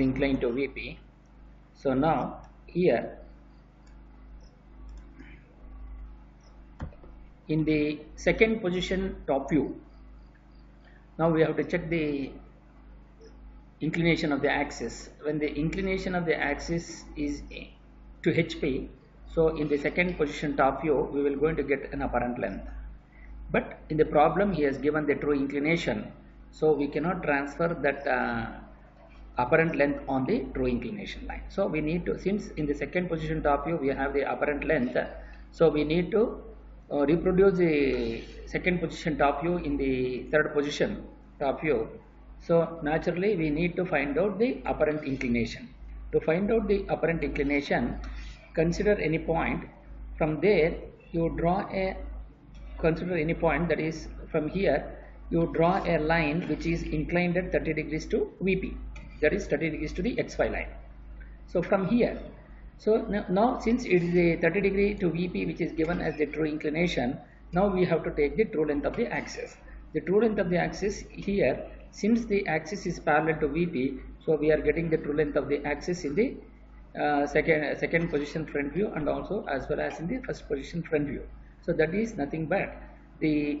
inclined to VP. So now here in the second position top view. Now we have to check the inclination of the axis. When the inclination of the axis is to HP so in the second position top view we will going to get an apparent length. But in the problem he has given the true inclination. So we cannot transfer that uh, apparent length on the true inclination line. So we need to since in the second position top view we have the apparent length so we need to uh, reproduce the second position top view in the third position top view. So naturally we need to find out the apparent inclination. To find out the apparent inclination consider any point. From there you draw a consider any point that is from here. You draw a line which is inclined at 30 degrees to VP that is 30 degrees to the XY line. So from here so now, now since it is a 30 degree to VP which is given as the true inclination now we have to take the true length of the axis. The true length of the axis here since the axis is parallel to VP so we are getting the true length of the axis in the uh, second second position front view and also as well as in the first position front view. So that is nothing but the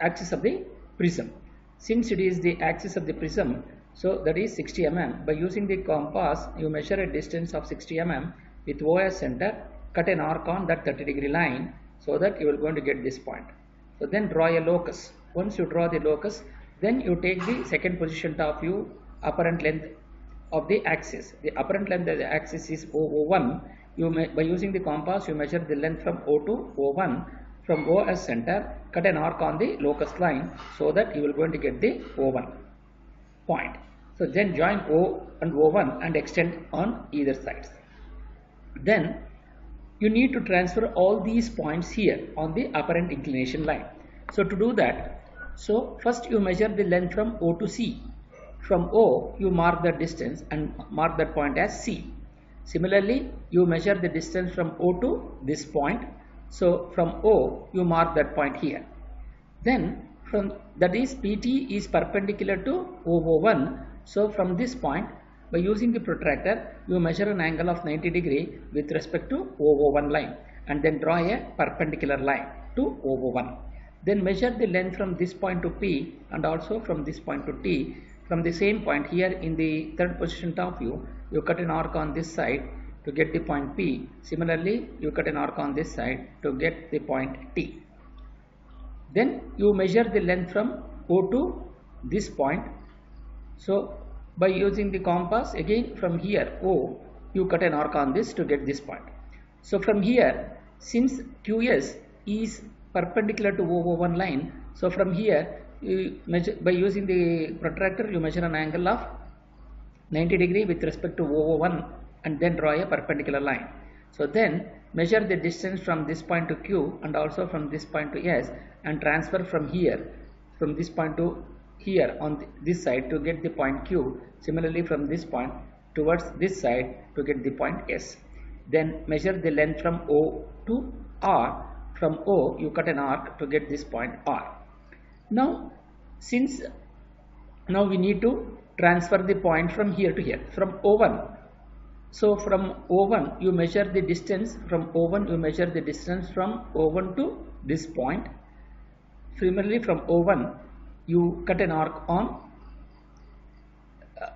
axis of the prism. Since it is the axis of the prism so that is 60 mm by using the compass you measure a distance of 60 mm with OS center cut an arc on that 30 degree line so that you are going to get this point. So then draw a locus. Once you draw the locus then you take the second position top view apparent length of the axis. The apparent length of the axis is O01 you may, by using the compass you measure the length from O to O1 from O as center cut an arc on the locus line so that you will going to get the O1 point. So then join O and O1 and extend on either sides. Then you need to transfer all these points here on the apparent inclination line. So to do that so first you measure the length from O to C. From O you mark the distance and mark that point as C. Similarly you measure the distance from O to this point. So from O you mark that point here. Then from that is PT is perpendicular to O01 so from this point by using the protractor you measure an angle of 90 degree with respect to O01 line and then draw a perpendicular line to O01 then measure the length from this point to P and also from this point to T. From the same point here in the third position top view you cut an arc on this side to get the point P. Similarly you cut an arc on this side to get the point T then you measure the length from O to this point. So by using the compass again from here O you cut an arc on this to get this point. So from here since QS is perpendicular to O01 line so from here you measure by using the protractor you measure an angle of 90 degree with respect to O01 and then draw a perpendicular line. So then measure the distance from this point to Q and also from this point to S and transfer from here from this point to here on this side to get the point Q. Similarly from this point towards this side to get the point S. Then measure the length from O to R. From O you cut an arc to get this point R. Now since now we need to transfer the point from here to here from O1 so from O1 you measure the distance. From O1 you measure the distance from O1 to this point. Similarly from O1 you cut an arc on uh,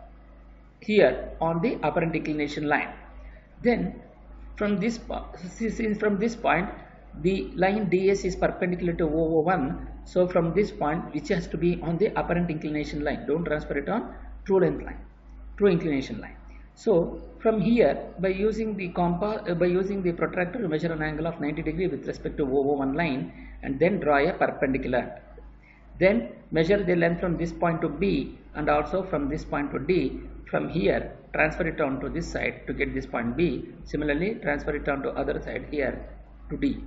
here on the apparent inclination line. Then from this from this point the line ds is perpendicular to O01 so from this point which has to be on the apparent inclination line. Don't transfer it on true length line true inclination line so from here by using the compass uh, by using the protractor you measure an angle of 90 degree with respect to O01 line and then draw a perpendicular. Then measure the length from this point to B and also from this point to D. From here transfer it on to this side to get this point B. Similarly transfer it on to other side here to D.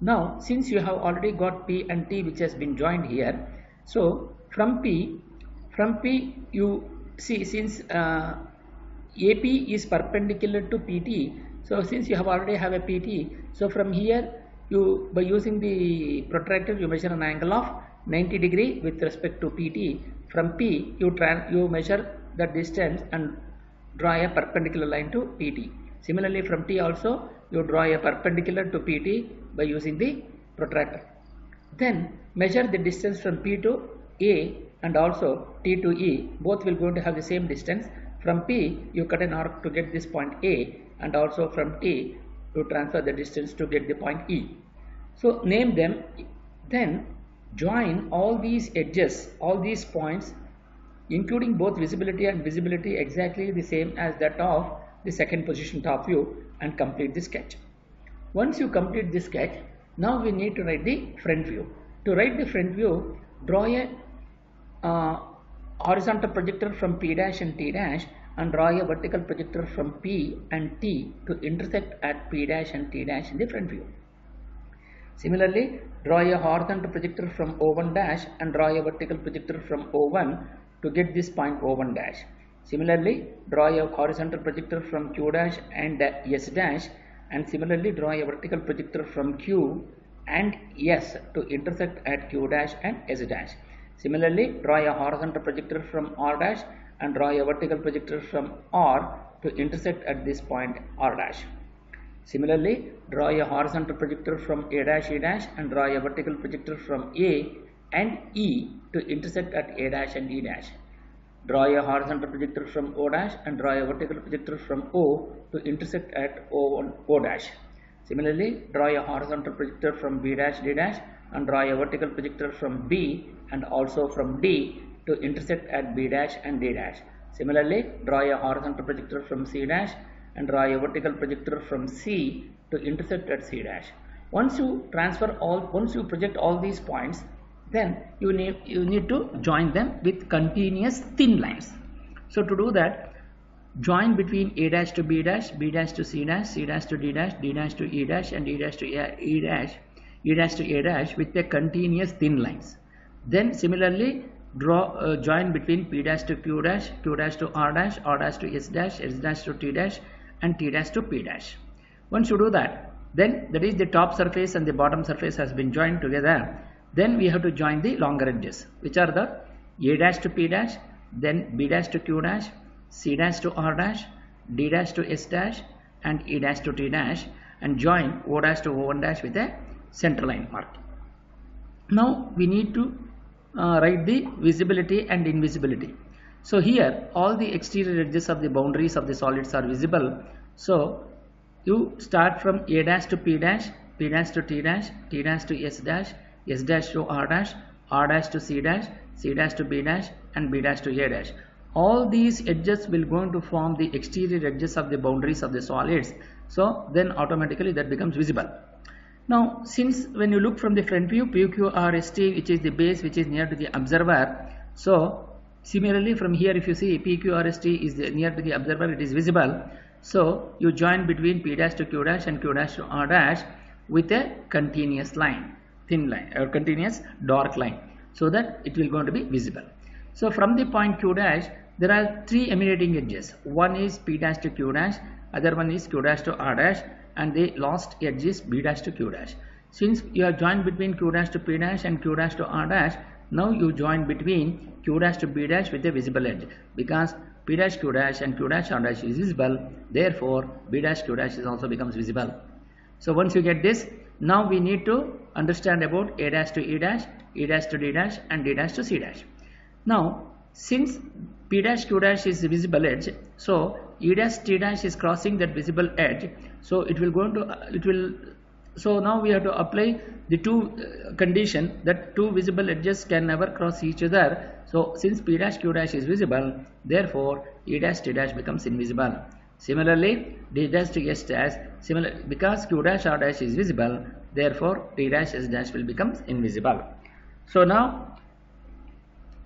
Now since you have already got P and T which has been joined here so from P from P you see since uh, AP is perpendicular to PT so since you have already have a PT so from here you by using the protractor you measure an angle of 90 degree with respect to PT from P you you measure the distance and draw a perpendicular line to PT. Similarly from T also you draw a perpendicular to PT by using the protractor. Then measure the distance from P to A and also T to E both will going to have the same distance. From P you cut an arc to get this point A and also from T to transfer the distance to get the point E. So name them then join all these edges all these points including both visibility and visibility exactly the same as that of the second position top view and complete the sketch. Once you complete the sketch, now we need to write the front view. To write the front view, draw a uh, horizontal projector from P dash and T dash and draw a vertical projector from P and T to intersect at P dash and T dash in the front view. Similarly, draw a horizontal projector from O1 dash and draw a vertical projector from O1 to get this point O1 dash. Similarly, draw a horizontal projector from Q dash and S dash and similarly draw a vertical projector from Q and S to intersect at Q dash and S dash. Similarly, draw a horizontal projector from R dash and draw a vertical projector from R to intersect at this point R dash. Similarly, draw a horizontal projector from A dash E dash and draw a vertical projector from A and E to intersect at A dash and E dash. Draw a horizontal projector from O dash and draw a vertical projector from O to intersect at O, o dash. Similarly, draw a horizontal projector from B dash D dash and draw a vertical projector from B and also from D to intersect at B dash and D dash. Similarly, draw a horizontal projector from C dash and draw a vertical projector from C to intersect at C dash. Once you transfer all, once you project all these points, then you need you need to join them with continuous thin lines so to do that join between a dash to b dash b dash to c dash c dash to d dash d dash to e dash and e dash to e dash e dash to a dash with a continuous thin lines then similarly draw uh, join between p dash to q dash q dash to r dash r dash to s dash s dash to t dash and t dash to p dash once you do that then that is the top surface and the bottom surface has been joined together then we have to join the longer edges which are the a dash to p dash then b dash to q dash c dash to r dash d dash to s dash and e dash to t dash and join o dash to o1 dash with a center line mark now we need to uh, write the visibility and invisibility so here all the exterior edges of the boundaries of the solids are visible so you start from a dash to p dash p dash to t dash t dash to s dash S dash to R dash, R dash to C dash, C dash to B dash and B dash to A dash. All these edges will going to form the exterior edges of the boundaries of the solids. So then automatically that becomes visible. Now since when you look from the front view PQRST which is the base which is near to the observer. So similarly from here if you see PQRST is near to the observer it is visible. So you join between P dash to Q dash and Q dash to R dash with a continuous line thin line or continuous dark line so that it will going to be visible. So from the point Q dash there are three emanating edges. One is P dash to Q dash, other one is Q dash to R dash and the last edge B dash to Q dash. Since you are joined between Q dash to P dash and Q dash to R dash, now you join between Q dash to B dash with a visible edge because P dash Q dash and Q dash R dash is visible therefore B dash Q dash is also becomes visible. So once you get this now we need to understand about A dash to E dash, E dash to D dash and D dash to C dash. Now since P dash Q dash is visible edge, so E dash T dash is crossing that visible edge, so it will go into it will so now we have to apply the two uh, condition that two visible edges can never cross each other. So since P dash Q dash is visible, therefore E dash T dash becomes invisible. Similarly, D dash to S dash, similar because Q dash R dash is visible, therefore t dash S dash will become invisible. So now,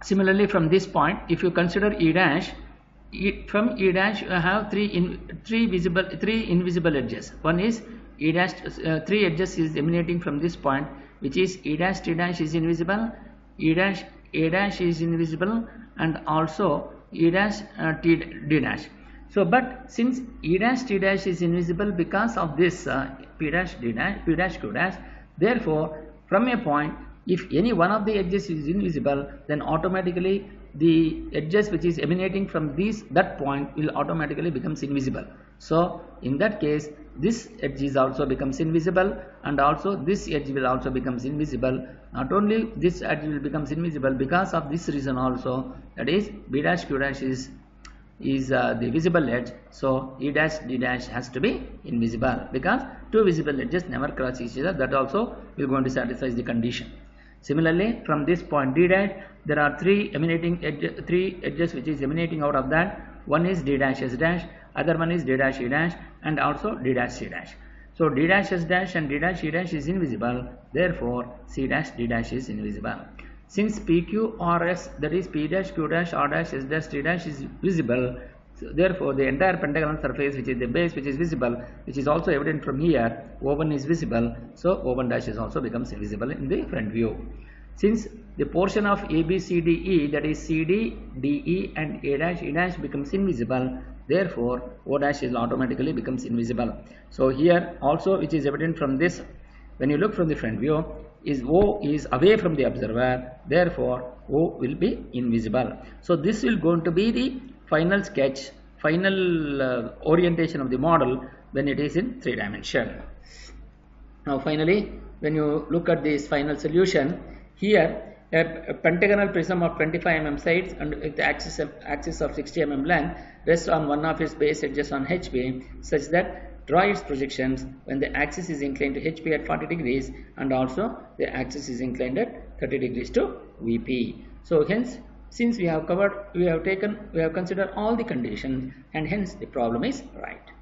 similarly from this point, if you consider E dash, from E dash you have three in, three visible three invisible edges. One is E dash uh, three edges is emanating from this point, which is E dash T dash is invisible, E dash A dash is invisible, and also E dash uh, T D dash. So, but since E dash T dash is invisible because of this uh, P dash D dash P dash Q dash, therefore from a point if any one of the edges is invisible then automatically the edges which is emanating from this that point will automatically becomes invisible. So in that case this edge is also becomes invisible and also this edge will also becomes invisible. Not only this edge will becomes invisible because of this reason also that is b dash q dash is is uh, the visible edge. So e dash d dash has to be invisible because two visible edges never cross each other. That also will going to satisfy the condition similarly from this point d dash there are three emanating edge, three edges which is emanating out of that. One is d dash s dash other one is d dash e dash and also d dash c dash. So d dash s dash and d dash e dash is invisible therefore c dash d dash is invisible. Since PQRS that is P dash Q dash R dash S dash T dash is visible so therefore the entire pentagonal surface which is the base which is visible which is also evident from here O1 is visible so O1 dash is also becomes visible in the front view. Since the portion of ABCDE that is CD, DE and A dash E dash becomes invisible therefore O dash is automatically becomes invisible. So here also which is evident from this when you look from the front view is O is away from the observer therefore O will be invisible. So this will going to be the final sketch final uh, orientation of the model when it is in three dimension. Now finally when you look at this final solution here a, pentagonal prism of 25 mm sides and with the axis of, axis of 60 mm length rests on one of its base edges on HP such that draw its projections when the axis is inclined to HP at 40 degrees and also the axis is inclined at 30 degrees to VP. So hence since we have covered we have taken we have considered all the conditions and hence the problem is right.